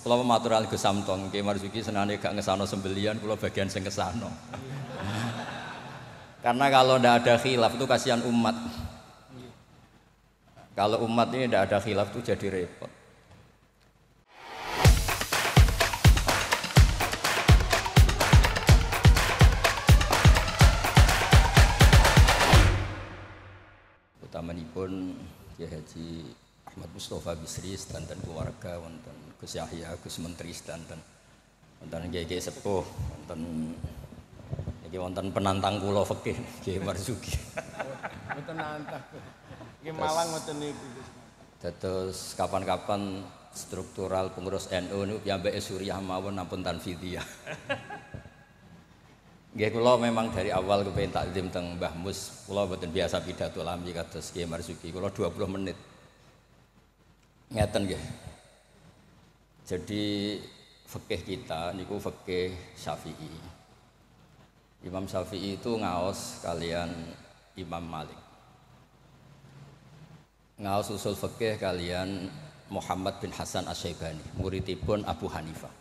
Kalau matur al Samtong, Ki Marzuki senane gak ngesano sembelian, kalau bagian sing kesano. Karena kalau ndak ada khilaf itu kasihan umat. Kalau umat ini ndak ada khilaf itu jadi repot. Utamanipun Kiai Haji Ahmad Mustafa Bisri sedanten keluarga wonten Gus Yahya Gus Menteri sedanten wonten Kiai sepuh wonten iki wonten penantang kula fikih Kiai Marzuki. Mboten nantang. Iki Malang ngoten niku. Dados kapan-kapan struktural pengurus NU niku piyambake Suriah mawon ampun tanfidiyah. Nggih kula memang dari awal kepengin takdim teng Mbah Mus, kula mboten biasa pidato lami kados Kiai Marzuki. Kula 20 menit. Ngeten nggih. Jadi fikih kita niku fikih Syafi'i. Imam Syafi'i itu ngaos kalian Imam Malik. Ngaos usul fikih kalian Muhammad bin Hasan Asy-Syaibani, muridipun Abu Hanifah.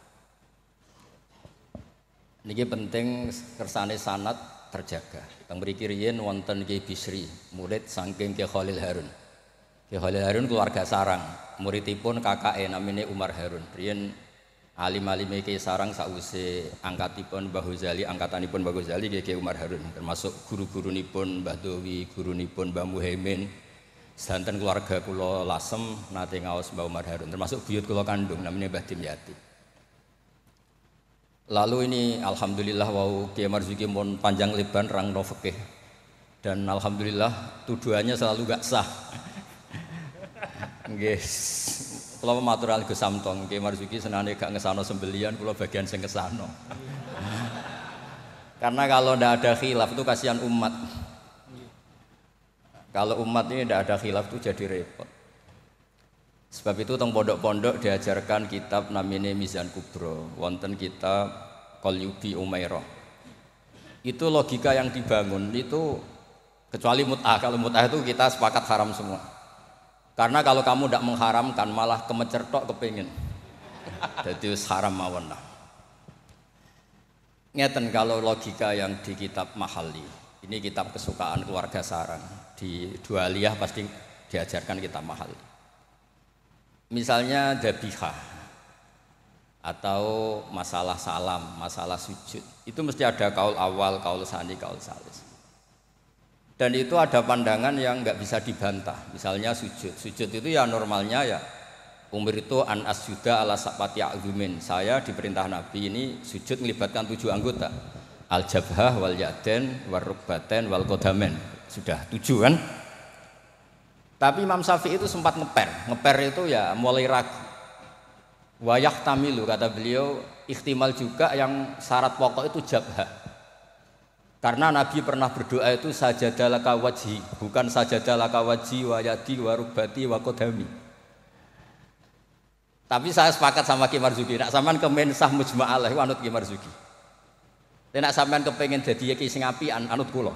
Niki penting kersane sanat terjaga. Teng mriki riyin wonten Ki Bisri, murid saking Ki Khalil Harun. Ki Khalil Harun keluarga sarang, muridipun kakake namine Umar Harun. Riyen alim-alime Ki Sarang sause angkatipun Mbah Ghazali, angkatanipun Mbah Ghazali Ki Umar Harun, termasuk guru-gurunipun Mbah Dowi, gurunipun Mbah Muhaimin. Sedanten keluarga kula lasem nate ngaos Mbah Umar Harun, termasuk buyut kula kandung namanya Mbah Dimyati. Lalu ini alhamdulillah wow Kiai Marzuki mon panjang lebar rang. Dan alhamdulillah tuduhannya selalu gak sah. Nggih. Kula matur al Gus Samtong, Kiai Marzuki senane gak ngesano sembelian, kula bagian sing kesano. Karena kalau ndak ada khilaf itu kasihan umat. Kalau umat ini ndak ada khilaf itu jadi repot. Sebab itu teng pondok-pondok diajarkan kitab namine Mizan Kubro, wonten kitab Qalyubi Umairah. Itu logika yang dibangun itu kecuali mut'ah. Kalau mut'ah itu kita sepakat haram semua. Karena kalau kamu tidak mengharamkan malah kemecertok kepingin. Jadi haram mawon lah. Ngeten kalau logika yang di kitab Mahali. Ini kitab kesukaan keluarga sarang. Di dua liyah pasti diajarkan kitab Mahali misalnya dabihah atau masalah salam, masalah sujud, itu mesti ada kaul awal, kaul sani, kaul salis. Dan itu ada pandangan yang nggak bisa dibantah. Misalnya sujud, sujud itu ya normalnya ya umur itu an asjuda ala sapati azumin. Saya diperintah Nabi ini sujud melibatkan tujuh anggota. Al jabhah wal yaden wal rukbaten wal kodamen. Sudah tujuh kan? Tapi Imam Syafi'i itu sempat ngeper. Ngeper itu ya mulai ragu. Wayah tamilu kata beliau ikhtimal juga yang syarat pokok itu jabha. Karena Nabi pernah berdoa itu sajadalaka wajhi, bukan sajadalaka wajhi wa yadi wa. Tapi saya sepakat sama Ki Marzuki, nak sampean kemen sah mujma'alah anut Ki Marzuki. Nek sampean kepengen dadi ki sing apian anut kula.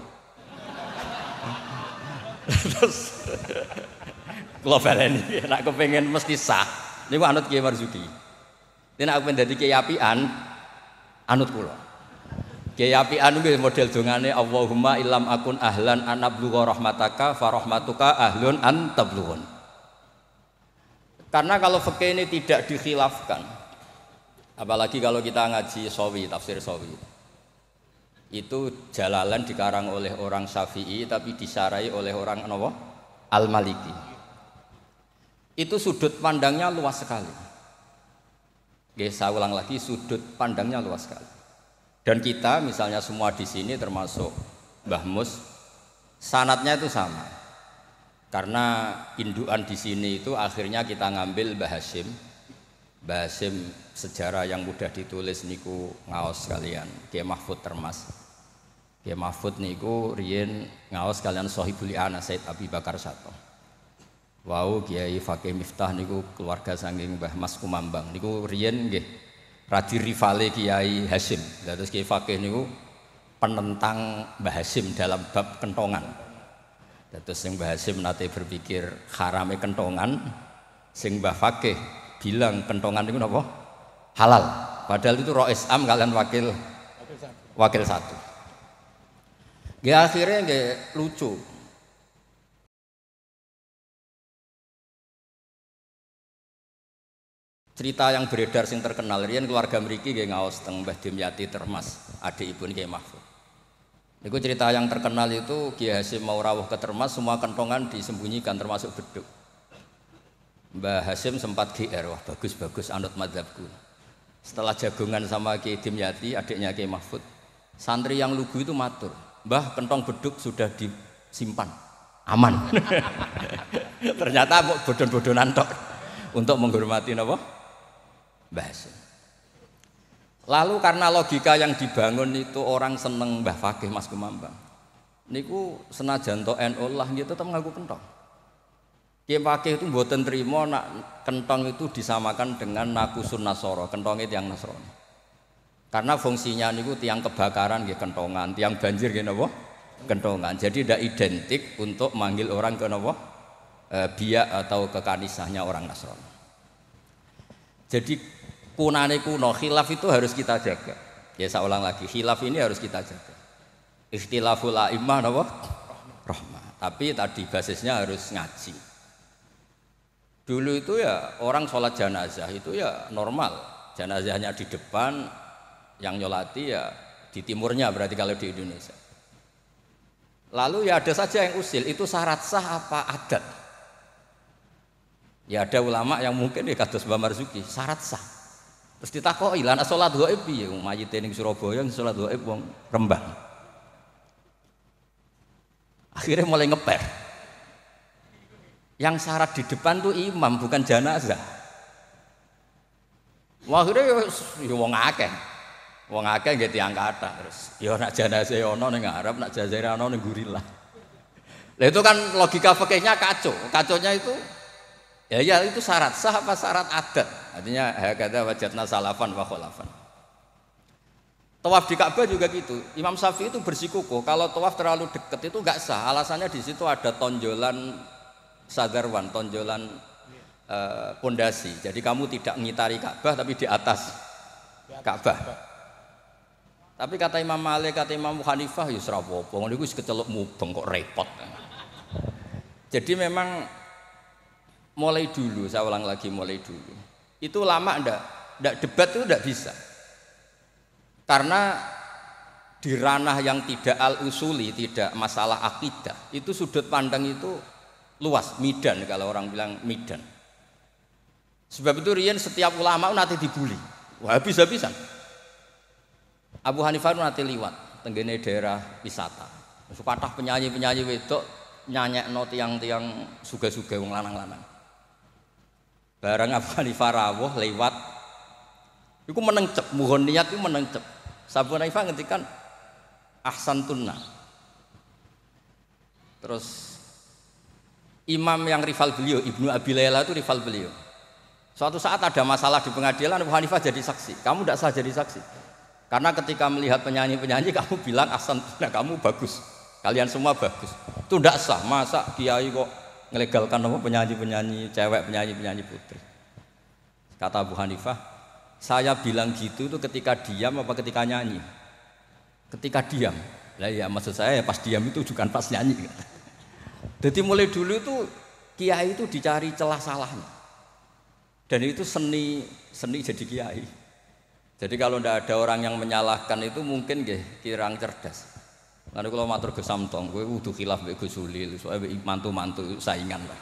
Terus kula baleni nek kepengin mesti sah niku anut Kiai Marzuki. Nek aku pengen dadi kiai apian anut kula. Kiai apian kuwi model dongane Allahumma ilam akun ahlan an ablugha rahmataka fa rahmatuka ahlun an tablughun. Karena kalau fikih ini tidak dikhilafkan, apalagi kalau kita ngaji sawi, tafsir sawi, itu jalalan dikarang oleh orang Syafi'i tapi disarai oleh orang Nawa Al-Maliki. Itu sudut pandangnya luas sekali. Oke, saya ulang lagi sudut pandangnya luas sekali. Dan kita misalnya semua di sini termasuk Mbah Mus sanatnya itu sama. Karena induan di sini itu akhirnya kita ngambil Mbah Hashim. Mbah Hashim sejarah yang mudah ditulis niku ngaos kalian, Kiai Mahfud Termas. Kiai Mahfud niku riyen ngaos kalian Sohibul Ana Said Abi Bakar Sato. Wau Kiai Fakih Miftah niku keluarga saking Mbah Mas Kumambang niku riyen nggih radi rivale Kiai Hasim. Terus Kiai Fakih niku penentang Mbah Hasim dalam bab kentongan. Terus sing Mbah Hasim nate berpikir harame kentongan, sing Mbah Fakih bilang kentongan niku napa? halal. Padahal itu rois am kalian wakil wakil satu. Ya akhirnya nggak lucu. Cerita yang beredar sing terkenal rian keluarga mriki nggih ngaos teng Mbah Dimyati Termas, adik ibu nggih Mahfud. Itu cerita yang terkenal itu Kiai Hasim mau rawuh ke Termas semua kentongan disembunyikan termasuk beduk. Mbah Hasim sempat GR, wah bagus-bagus anut madhabku. Setelah jagungan sama Kiai Dimyati, adiknya Kiai Mahfud, santri yang lugu itu matur, Mbah kentong beduk sudah disimpan, aman. Ternyata bodon-bodonan tok untuk menghormati bahasa. Lalu karena logika yang dibangun itu orang seneng Mbah Fakih Mas Kemambang. Niku senajan to NU lah dia tetap ngaku kentong. Kiai Fakih itu buatan terima nak kentong itu disamakan dengan nakusun nasoro, kentong itu yang nasroni. Karena fungsinya niku tiang kebakaran gitu kentongan, tiang banjir gitu? Kentongan. Jadi tidak identik untuk manggil orang ke napa? E, biak atau kekanisahnya orang Nasrani. Jadi kunane kuno khilaf itu harus kita jaga. Ya saya ulang lagi khilaf ini harus kita jaga. Ikhtilaful a'immah napa? Rahmah. Tapi tadi basisnya harus ngaji. Dulu itu ya orang sholat jenazah itu ya normal. Jenazahnya di depan yang nyolati ya di timurnya berarti kalau di Indonesia. Lalu ya ada saja yang usil itu syarat sah apa adat ya ada ulama yang mungkin ya kados Mbak Marzuki syarat sah Terus ditakoki, "Lah nek salat gaib piye? Mayite ning Surabaya salat gaib wong Rembang." Akhirnya mulai ngeper. Yang syarat di depan tuh imam bukan jenazah. Wah, akhirnya ya, ya wong akeh. Wong akeh nggih tiyang kata terus. Ya nak jenazah ono ning Arab, nak jenazah ono ning Gurila. Lah itu kan logika fikihnya kacau. Kaconya itu Ya ya itu syarat sah apa syarat adat? Artinya hakada wajatna salafan wa kholafan. Tawaf di Ka'bah juga gitu. Imam Syafi'i itu bersikukuh kalau tawaf terlalu dekat itu nggak sah. Alasannya di situ ada tonjolan sadarwan, tonjolan eh, pondasi. Jadi kamu tidak mengitari Ka'bah tapi di atas Ka'bah. Tapi kata Imam Malik, kata Imam Hanifah, ya serapopo. Ngono iku kecelok mubeng kok repot. Jadi memang mulai dulu saya ulang lagi mulai dulu. Itu lama ndak ndak debat itu ndak bisa. Karena di ranah yang tidak al usuli tidak masalah akidah itu sudut pandang itu luas midan kalau orang bilang midan. Sebab itu Rian setiap ulama nanti dibully. Wah habis-habisan. Abu Hanifah nanti liwat tenggene daerah wisata. Patah penyanyi-penyanyi wedok nyanyi no tiang-tiang suga-suga wong lanang-lanang Barang Abu Hanifah rawuh lewat Iku menengcep, mohon niat itu menengcep. Sabu Hanifah ngetikan ahsan tunna. Terus imam yang rival beliau, Ibnu Abi Layla itu rival beliau. Suatu saat ada masalah di pengadilan, Abu Hanifah jadi saksi. Kamu tidak sah jadi saksi. Karena ketika melihat penyanyi-penyanyi, kamu bilang ahsan tunna, kamu bagus. Kalian semua bagus. Itu tidak sah. Masa kiai kok ngelegalkan apa penyanyi-penyanyi cewek, penyanyi-penyanyi putri. Kata Abu Hanifah, saya bilang gitu itu ketika diam apa ketika nyanyi? Ketika diam. Lah ya maksud saya ya pas diam itu bukan pas nyanyi. Jadi mulai dulu itu kiai itu dicari celah salahnya. Dan itu seni seni jadi kiai. Jadi kalau tidak ada orang yang menyalahkan itu mungkin gak kirang cerdas. Lalu kalau matur ke Samtong, gue udah khilaf gue Gus Ulil, soalnya mantu-mantu saingan lah.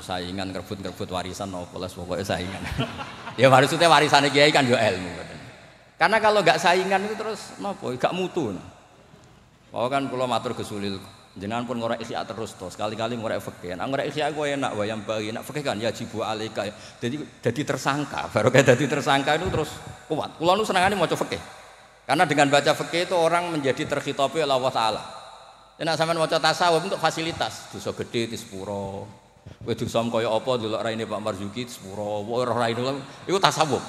saingan kerbut-kerbut warisan nopo lah pokoknya saingan. ya maksudnya warisan kiai kan yo ilmu. Karena kalau gak saingan itu terus nopo gak mutu. Nah. Oh kan kalau matur Gus Ulil, jenengan pun ngorek isya terus tuh sekali-kali ngorek fakir. Nah ngorek isya gue enak wayang bagi, nak fakir kan ya jibu alika. Jadi jadi tersangka, baru kayak jadi tersangka itu terus kuat. Kulo nu mau coba fakir. Karena dengan baca fikih itu orang menjadi terkhitopi oleh Allah Taala. Nek sampean maca tasawuf untuk fasilitas, dosa gede di sepuro. Kowe dosa kaya apa delok raine Pak Marzuki sepuro, ora raine iku tasawuf.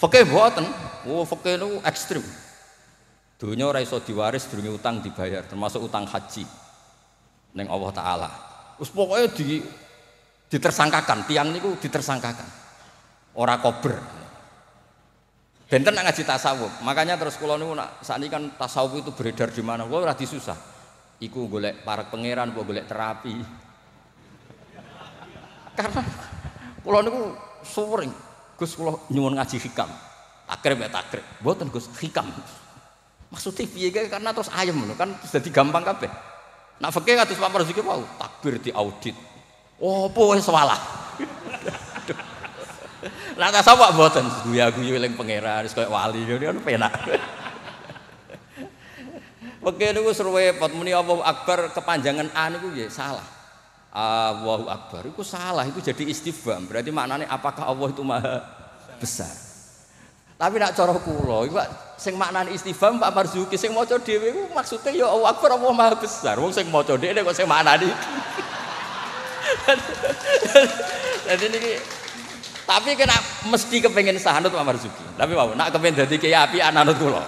Fikih mboten. Oh, fikih itu ekstrim. Dunia ora iso diwaris durunge utang dibayar, termasuk utang haji. Neng Allah Taala. Wis pokoke di ditersangkakan, tiang niku ditersangkakan. Ora kober. Benten nak ngaji tasawuf. Makanya terus kula niku nak sakniki kan tasawuf itu beredar di mana. Kula ora disusah. Iku golek para pangeran apa golek terapi. Karena kula niku sering Gus kula nyuwun ngaji hikam. Takrib ya takrib. Mboten Gus hikam. Maksudnya piye karena terus ayam lho kan jadi gampang kabeh. Nak fikih kados Pak Marzuki mau takbir di audit. Oh, apa wis salah. Lah tasawuf mboten guyu-guyu eling pangeran wis koyo wali ngene kan penak. Oke niku seru repot muni Allahu Akbar kepanjangan A niku ya salah. Allahu Akbar itu salah itu jadi istifham. Berarti maknanya apakah Allah itu maha besar? Tapi nak cara kula iku sing maknane istifham Pak Marzuki sing maca dhewe iku maksude ya Allahu Akbar Allah maha besar. Wong sing maca dhewe kok sing maknane. Jadi niki tapi kena mesti kepengen sahanut Pak Marzuki. Tapi mau nak kepengen dadi kiai api ananut kula.